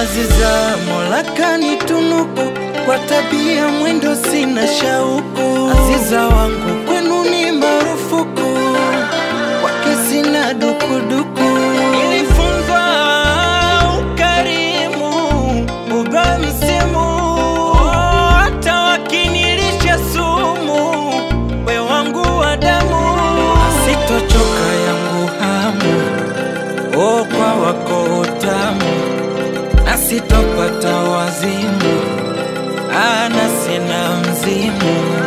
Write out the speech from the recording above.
Aziza, Mola kanitunuku. Kwa tabia mwendo, sina shauku. Aziza wangu kwenu ni marufuku, kwake sina dukuduku. Nilifunzwa ukarimu, uba msimu, hata wakinilisha sumu, we wangu wa damu, asitochoka yangu hamu, o kwa wako utamu sitopata wazimu, ana sina mzimu.